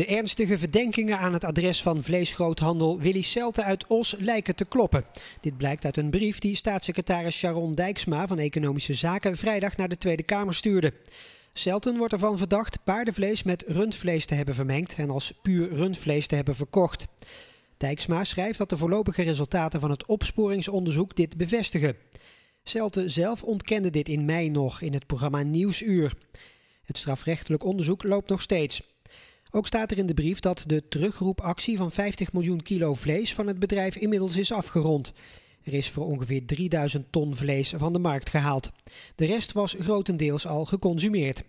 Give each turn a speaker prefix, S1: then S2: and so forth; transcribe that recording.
S1: De ernstige verdenkingen aan het adres van vleesgroothandel Willy Celte uit Os lijken te kloppen. Dit blijkt uit een brief die staatssecretaris Sharon Dijksma van Economische Zaken vrijdag naar de Tweede Kamer stuurde. Celten wordt ervan verdacht paardenvlees met rundvlees te hebben vermengd en als puur rundvlees te hebben verkocht. Dijksma schrijft dat de voorlopige resultaten van het opsporingsonderzoek dit bevestigen. Celte zelf ontkende dit in mei nog in het programma Nieuwsuur. Het strafrechtelijk onderzoek loopt nog steeds. Ook staat er in de brief dat de terugroepactie van 50 miljoen kilo vlees van het bedrijf inmiddels is afgerond. Er is voor ongeveer 3000 ton vlees van de markt gehaald. De rest was grotendeels al geconsumeerd.